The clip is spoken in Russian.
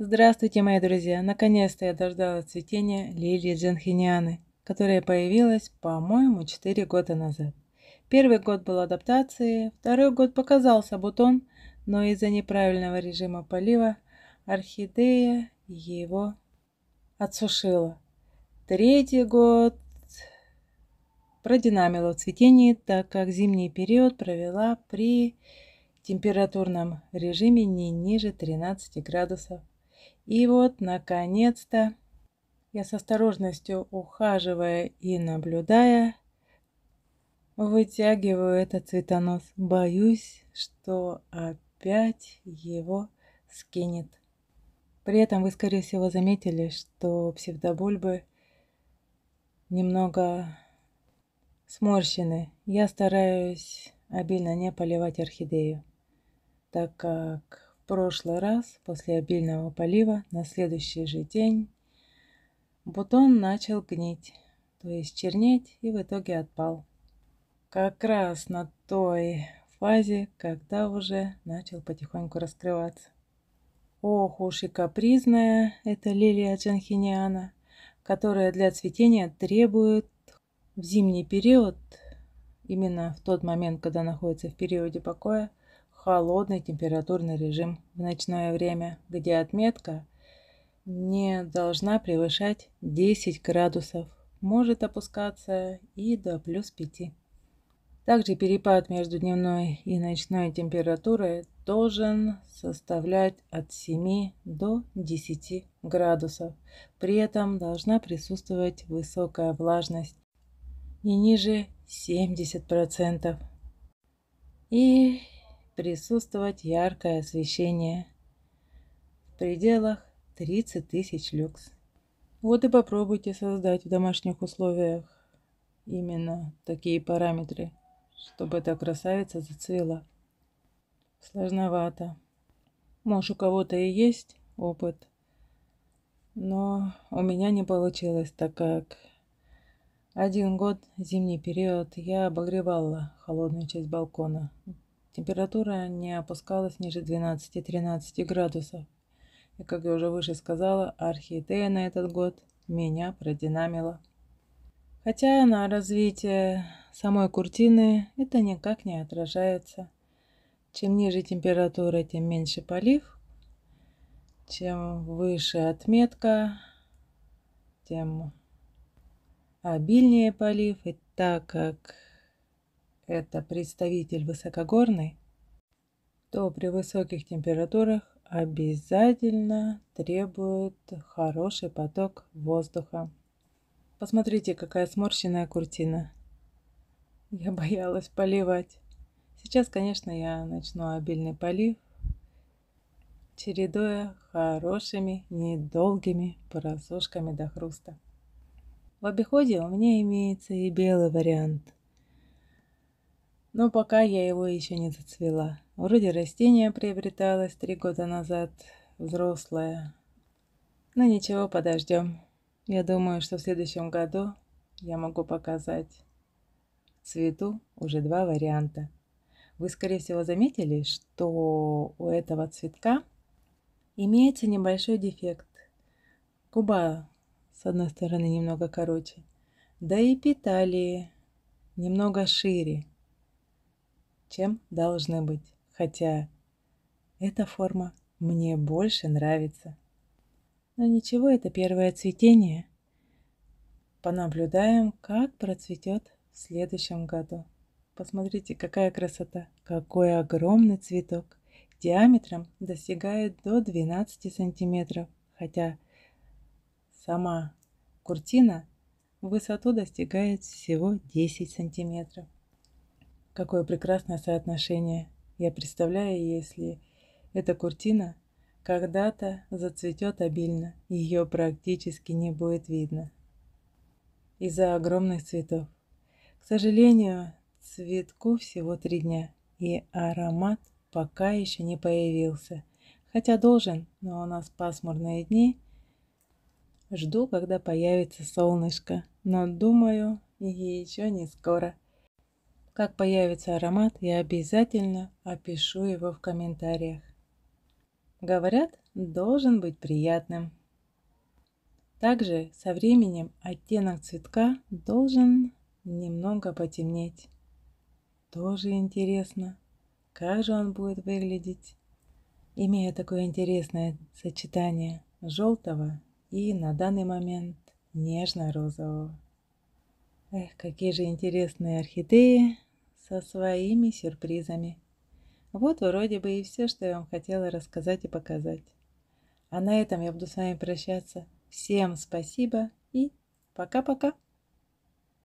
Здравствуйте, мои друзья! Наконец-то я дождалась цветения лилии джанхинианы, которая появилась, по-моему, 4 года назад. Первый год был адаптацией, второй год показался бутон, но из-за неправильного режима полива орхидея его отсушила. Третий год продинамила в цветении, так как зимний период провела при температурном режиме не ниже 13 градусов и вот, наконец-то, я с осторожностью ухаживая и наблюдая, вытягиваю этот цветонос. Боюсь, что опять его скинет. При этом вы, скорее всего, заметили, что псевдобульбы немного сморщены. Я стараюсь обильно не поливать орхидею, так как прошлый раз, после обильного полива, на следующий же день бутон начал гнить, то есть чернеть и в итоге отпал. Как раз на той фазе, когда уже начал потихоньку раскрываться. Ох уж и капризная эта лилия джанхиниана, которая для цветения требует в зимний период, именно в тот момент, когда находится в периоде покоя, холодный температурный режим в ночное время, где отметка не должна превышать 10 градусов, может опускаться и до плюс 5. Также перепад между дневной и ночной температурой должен составлять от 7 до 10 градусов. При этом должна присутствовать высокая влажность не ниже 70%. И присутствовать яркое освещение в пределах 30 тысяч люкс. Вот и попробуйте создать в домашних условиях именно такие параметры, чтобы эта красавица зацвела. Сложновато. Может, у кого-то и есть опыт, но у меня не получилось, так как один год, зимний период, я обогревала холодную часть балкона. Температура не опускалась ниже 12-13 градусов. И, как я уже выше сказала, орхидея на этот год меня продинамила. Хотя на развитие самой куртины это никак не отражается. Чем ниже температура, тем меньше полив. Чем выше отметка, тем обильнее полив. И так как это представитель высокогорный, то при высоких температурах обязательно требует хороший поток воздуха. Посмотрите, какая сморщенная куртина. Я боялась поливать. Сейчас, конечно, я начну обильный полив, чередуя хорошими, недолгими просушками до хруста. В обиходе у меня имеется и белый вариант – но пока я его еще не зацвела. Вроде растение приобреталось три года назад, взрослое. Но ничего, подождем. Я думаю, что в следующем году я могу показать цвету уже два варианта. Вы, скорее всего, заметили, что у этого цветка имеется небольшой дефект. Губа с одной стороны немного короче, да и петалии немного шире чем должны быть. Хотя эта форма мне больше нравится. Но ничего, это первое цветение. Понаблюдаем, как процветет в следующем году. Посмотрите, какая красота, какой огромный цветок. Диаметром достигает до 12 сантиметров, хотя сама куртина в высоту достигает всего 10 сантиметров. Какое прекрасное соотношение. Я представляю, если эта куртина когда-то зацветет обильно, ее практически не будет видно. Из-за огромных цветов. К сожалению, цветку всего три дня, и аромат пока еще не появился. Хотя должен, но у нас пасмурные дни. Жду, когда появится солнышко, но думаю, еще не скоро. Как появится аромат, я обязательно опишу его в комментариях. говорят, должен быть приятным. Также со временем оттенок цветка должен немного потемнеть. Тоже интересно, как же он будет выглядеть, имея такое интересное сочетание желтого и на данный момент нежно-розового. Эх, какие же интересные орхидеи со своими сюрпризами. Вот вроде бы и все, что я вам хотела рассказать и показать. А на этом я буду с вами прощаться. Всем спасибо и пока-пока.